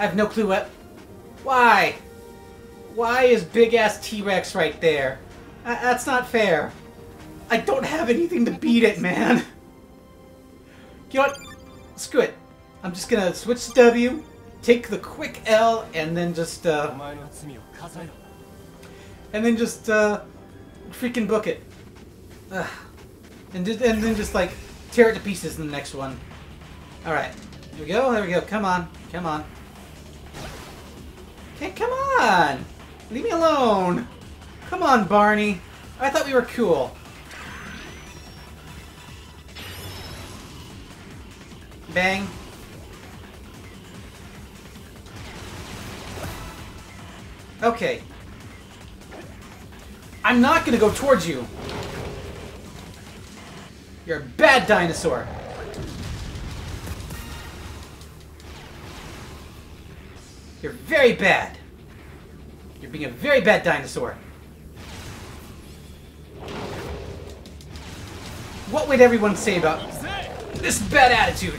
I have no clue what... Why? Why is big-ass T-Rex right there? Uh, that's not fair. I don't have anything to beat it, man. You know what? Screw it. I'm just gonna switch to W, take the quick L, and then just, uh... And then just, uh... Freaking book it. Ugh. And, just, and then just, like, tear it to pieces in the next one. Alright. Here we go, there we go. Come on. Come on. Hey, come on! Leave me alone! Come on, Barney. I thought we were cool. Bang. Okay. I'm not gonna go towards you. You're a bad dinosaur. You're very bad. You're being a very bad dinosaur. What would everyone say about this bad attitude?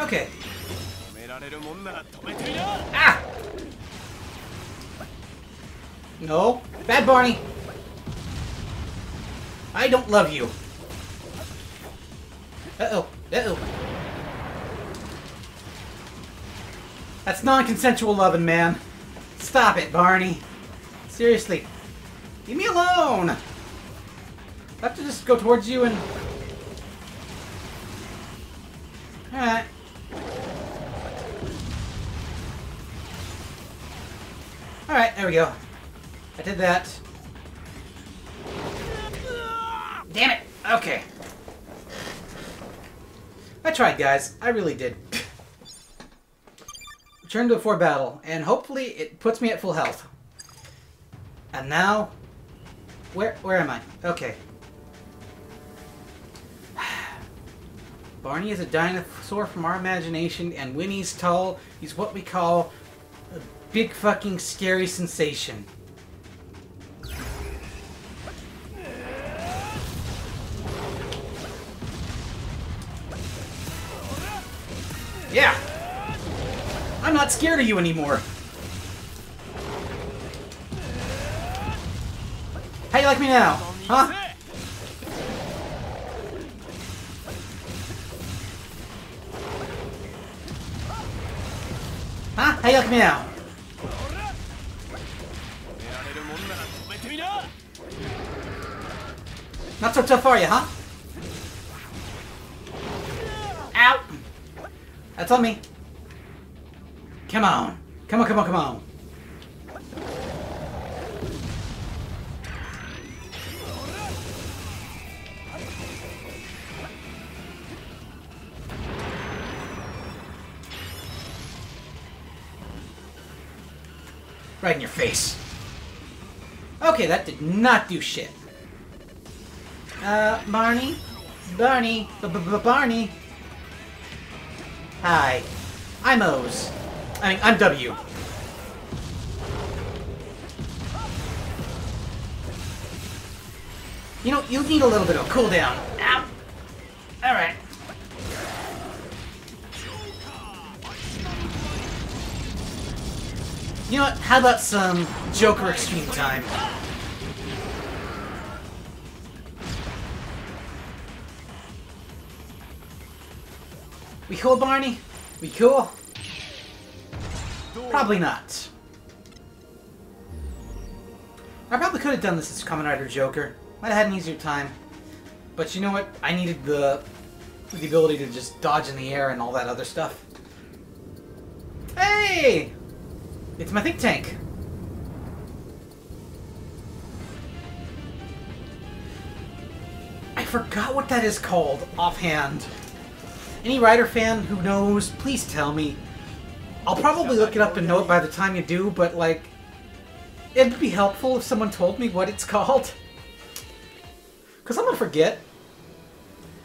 Okay. Ah! No. Bad Barney. I don't love you. Uh-oh. Uh-oh. That's non-consensual loving, man. Stop it, Barney. Seriously. Leave me alone! I have to just go towards you and... Alright. Alright, there we go. I did that. Damn it! Okay. I tried, guys. I really did. Return to before battle, and hopefully it puts me at full health. And now... Where, where am I? Okay. Barney is a dinosaur from our imagination, and Winnie's tall. He's what we call a big fucking scary sensation. Yeah! I'm not scared of you anymore. How you like me now? Huh? Huh? How you like me now? Not so tough are you, huh? That's on me. Come on. Come on, come on, come on. Right in your face. Okay, that did not do shit. Uh, Barney? Barney? B -b -b Barney? Hi. I'm OOO. I mean, I'm W. You know, you need a little bit of cooldown. Ow! Alright. You know what? How about some Joker Extreme time? We cool, Barney? We cool? Probably not. I probably could have done this as Kamen Rider Joker. Might have had an easier time. But you know what? I needed the the ability to just dodge in the air and all that other stuff. Hey! It's my think tank. I forgot what that is called offhand. Any Rider fan who knows, please tell me. I'll probably look it up and know it by the time you do, but like, it'd be helpful if someone told me what it's called. Because I'm gonna forget.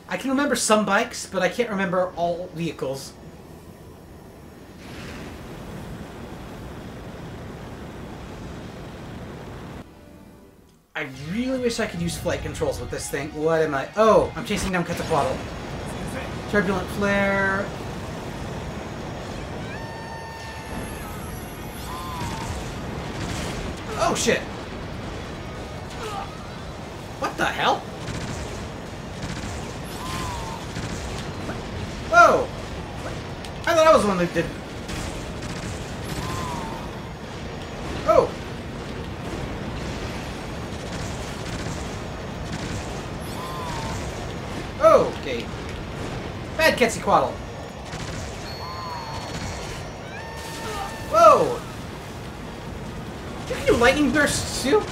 I can remember some bikes, but I can't remember all vehicles. I really wish I could use flight controls with this thing. What am I? Oh, I'm chasing down Quetzalcoatl. Turbulent flare. Oh shit! What the hell? Whoa! I thought I was the one that did. Quetzalcoatl. Whoa! You can do lightning bursts too?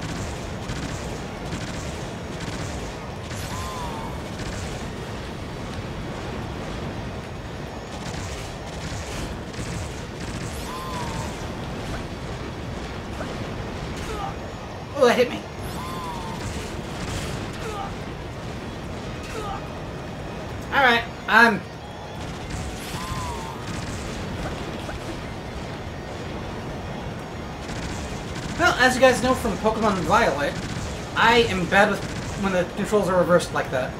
Oh, that hit me. Alright, I'm... as you guys know from Pokemon Violet, I am bad with when the controls are reversed like that.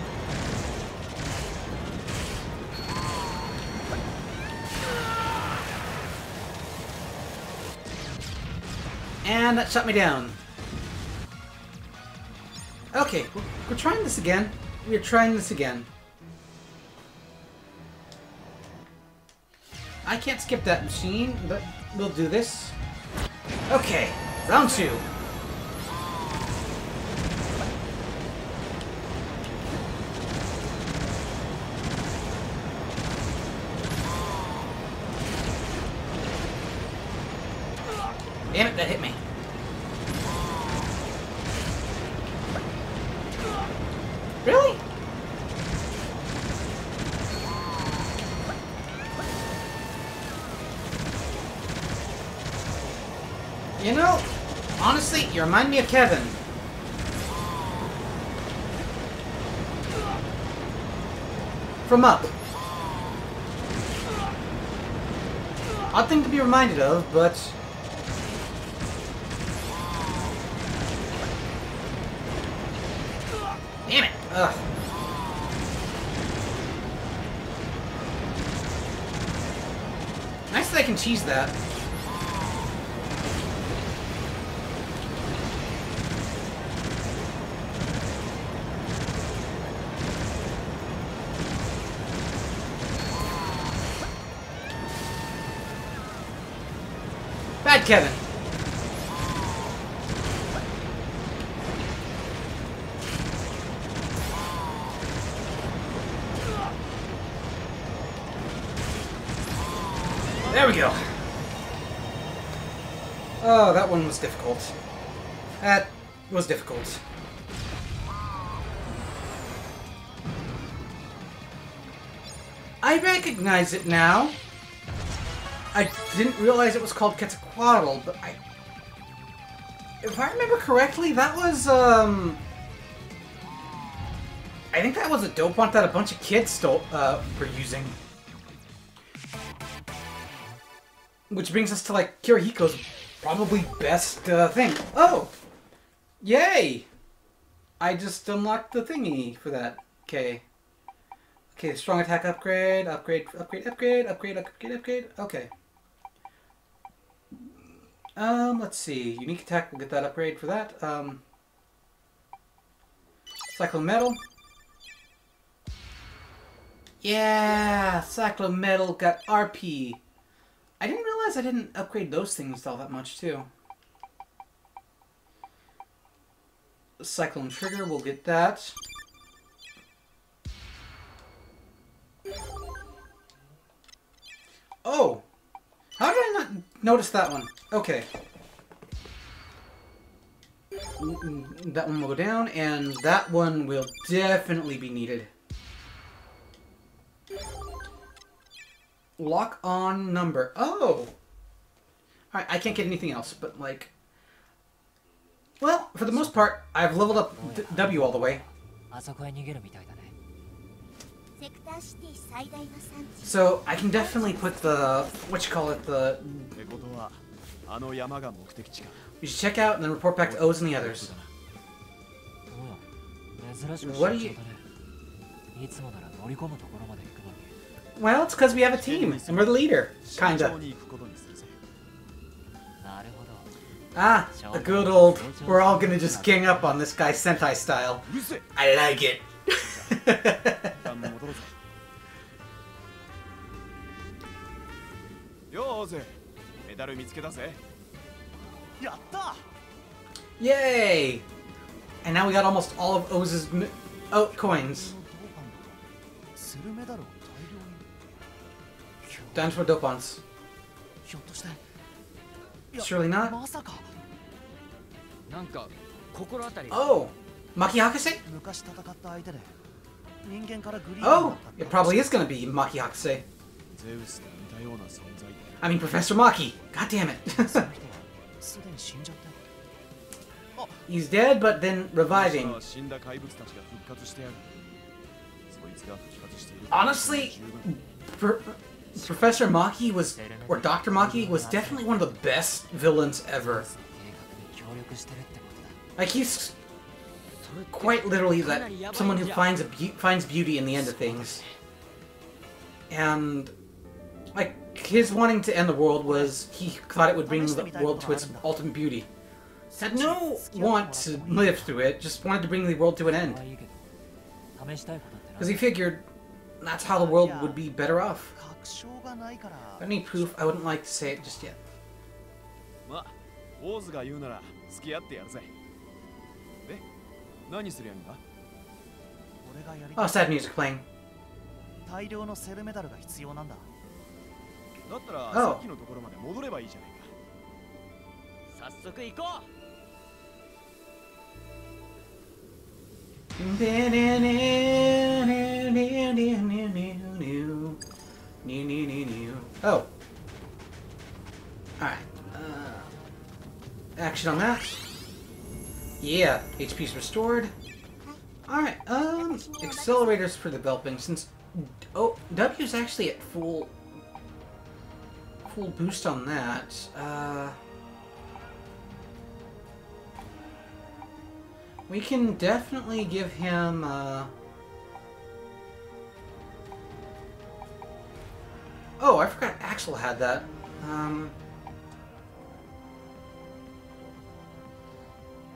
And that shut me down. Okay, we're, we're trying this again. We're trying this again. I can't skip that machine, but we'll do this. Okay, round two. Damn it, that hit remind me of Kevin. From Up. Odd thing to be reminded of, but... Damn it! Ugh. Nice that I can cheese that. Kevin. There we go. Oh, that one was difficult. That was difficult. I recognize it now. I didn't realize it was called Quetzalcoatl, but I... If I remember correctly, that was, um... I think that was a Dopant that a bunch of kids stole, uh, were using. Which brings us to, like, Kirihiko's probably best, uh, thing. Oh! Yay! I just unlocked the thingy for that. Okay. Okay, strong attack upgrade, upgrade, upgrade, upgrade, upgrade, upgrade, upgrade. Okay. Um, let's see. Unique attack, we'll get that upgrade for that. Um, Cyclone Metal. Yeah, Cyclone Metal got RP. I didn't realize I didn't upgrade those things all that much, too. Cyclone Trigger, we'll get that. Oh! How did I not notice that one? Okay. That one will go down, and that one will definitely be needed. Lock on number. Oh! Alright, I can't get anything else, but like... Well, for the most part, I've leveled up W all the way. So I can definitely put the what you call it the. We should check out and then report back to OOO and the others. What are you? Well, it's because we have a team and we're the leader, kinda. Ah, a good old. We're all gonna just gang up on this guy Sentai style. I like it. おうぜメダル見つけたぜやった Yay! And now we got almost all of OOO's oh, coins. Time for dopants. Surely not. Oh! Maki Hakase? Oh! It probably is gonna be Maki Hakase. I mean, Professor Maki! God damn it! He's dead, but then reviving. Honestly, Professor Maki was, or Dr. Maki, was definitely one of the best villains ever. Like, he's quite literally that someone who finds, a be finds beauty in the end of things. And like his wanting to end the world was he thought it would bring the world to its ultimate beauty. Had no want to live through it, just wanted to bring the world to an ま end. あいいけど試したいことって Because he な figured that's how the world would be better off. 確証がないから Any proof, I wouldn't like to say it just yet. まあオーズが言うなら付き合ってやるぜで何すりゃいいんだ俺がやり Oh, sad music playing. 大量のセルメダルが必要なんだ だったら Oh. さっきのところまで戻ればいいじゃないか早速行こ Oh. Alright. Uh, action on that. Yeah, HP's restored. Alright, um, accelerators for developing since oh W's actually at full full boost on that. Uh We can definitely give him, uh... Oh, I forgot Accel had that. Um...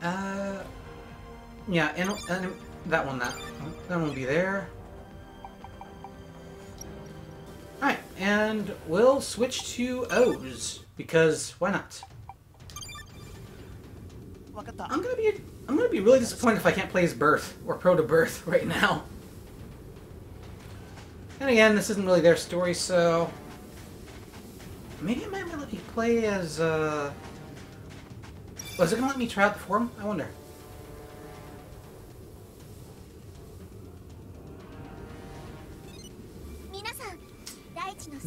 Uh... Yeah, and, and that one, that, that one will be there. and we'll switch to OOO because why not? I'm gonna be I'm gonna be really disappointed if I can't play as Birth or Proto Birth right now. And again, this isn't really their story, so maybe it might let me play as. Uh... Was it gonna let me try out the form? I wonder.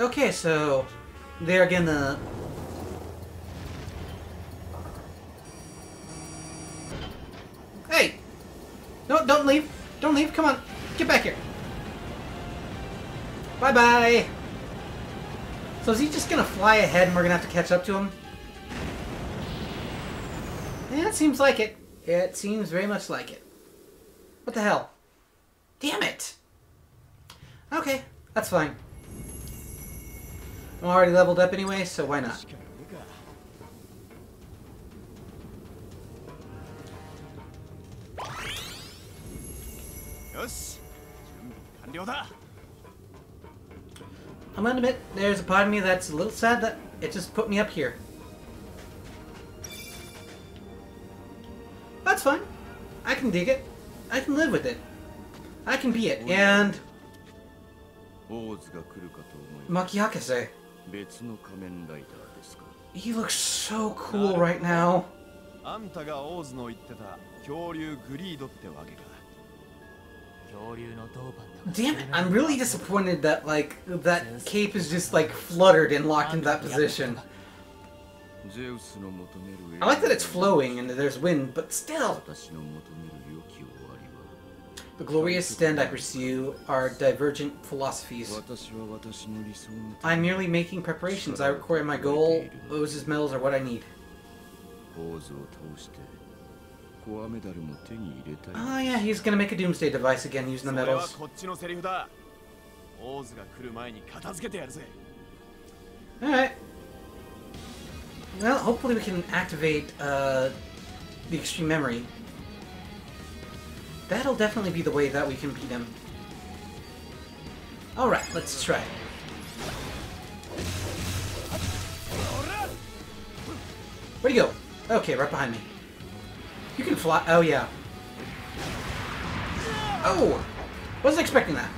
Okay, so they're gonna. Hey! No, don't leave! Don't leave! Come on! Get back here! Bye bye! So is he just gonna fly ahead and we're gonna have to catch up to him? Yeah, it seems like it. It seems very much like it. What the hell? Damn it! Okay, that's fine. I'm already leveled up anyway, so why not? I'm gonna admit, there's a part of me that's a little sad that it just put me up here. That's fine. I can dig it. I can live with it. I can be it, and... Maki Hakase. He looks so cool right now. Damn it, I'm really disappointed that, like, that cape is just, like, fluttered and locked in that position. I like that it's flowing and there's wind, but still! the glorious stand I pursue are divergent philosophies. は私は私の理想の I'm merely making preparations. I require my goal. O's medals are what I need. ポーズを通してコアメダルも手に入れたい Oh yeah, he's gonna make a doomsday device again using そ the れは medals. こっちのセリフだオーズが来る前に片付けてやるぜ Alright. Well, hopefully we can activate uh, the extreme memory. That'll definitely be the way that we can beat him. Alright, let's try. Where'd he go? Okay, right behind me. You can fly. Oh, yeah. Oh! Wasn't expecting that.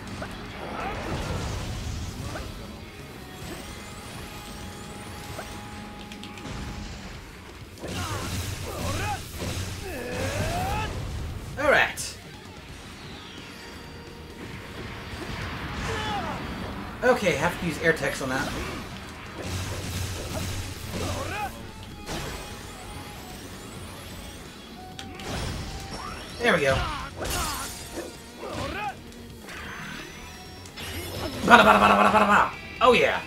There we go. Bada bada bada bada bada bada. Oh yeah.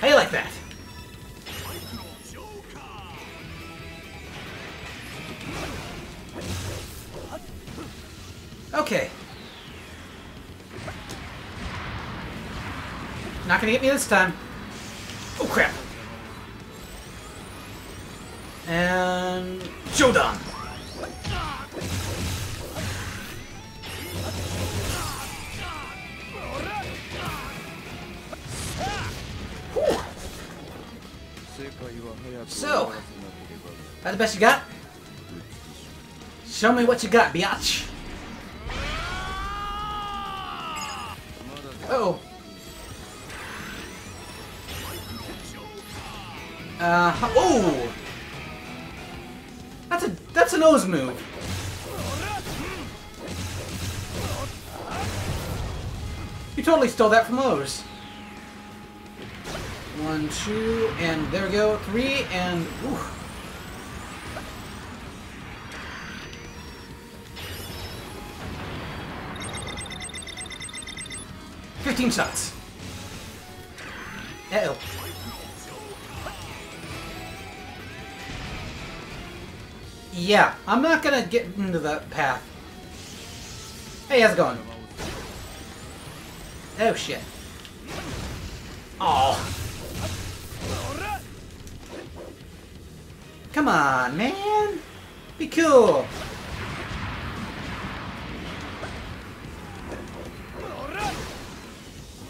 How you like that? Okay. Not gonna get me this time. Oh crap. And Shodan! So, that the best you got? Show me what you got, biatch! Uh oh. Uh, oh! Nose move. You totally stole that from OOO. One, two, and there we go. Three, and ooh. Fifteen shots. Uh Yeah, I'm not gonna get into that path. Hey, how's it going? Oh shit. Oh. Come on, man. Be cool.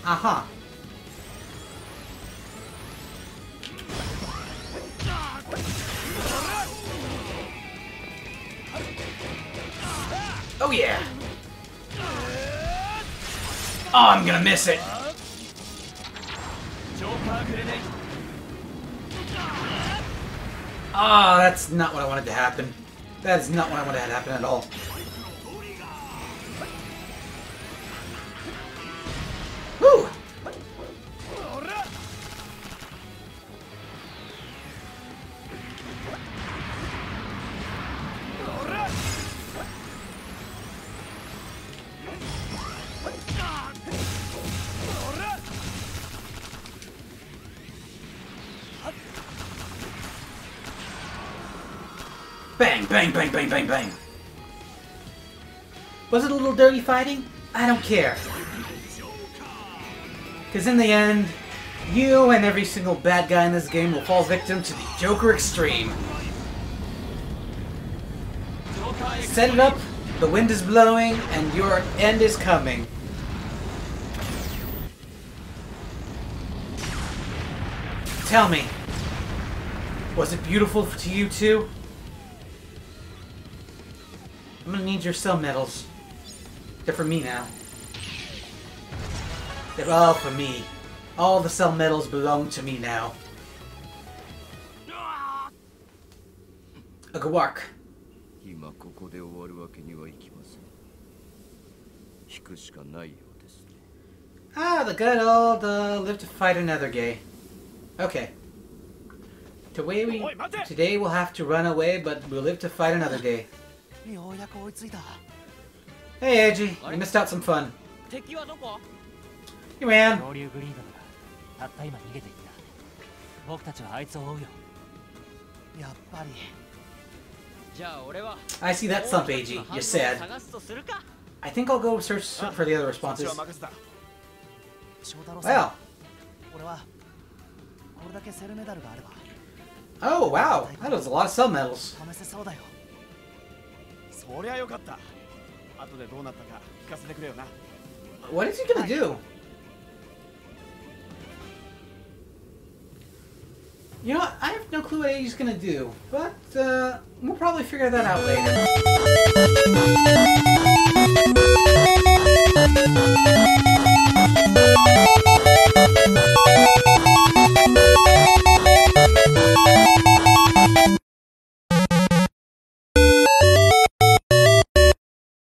Uh-huh. Oh yeah! Oh, I'm gonna miss it! Ah, oh, that's not what I wanted to happen. That is not what I wanted to happen at all. Bang, bang, bang, bang, bang, bang. Was it a little dirty fighting? I don't care. Because in the end, you and every single bad guy in this game will fall victim to the Joker Extreme. Set it up, the wind is blowing, and your end is coming. Tell me, was it beautiful to you too? I'm gonna need your cell medals. They're for me now. They're all for me. All the cell medals belong to me now. A Gawark. 日 今ここで終わるわけにはいきません引くしかないようですね Ah, the good old uh, live to fight another gay. Okay. Today we today we'll have to run away, but we'll live to fight another day. Hey, Eiji, you missed out some fun. Hey, man. I see that thump, Eiji. You're sad. I think I'll go search for the other responses. Well. Oh, wow. That was a lot of cell medals. 試せそうだよそりゃよかった後でどうなったか聞かせてくれよな What is he gonna do? You know what? I have no clue what he's gonna do, but uh, we'll probably figure that out later.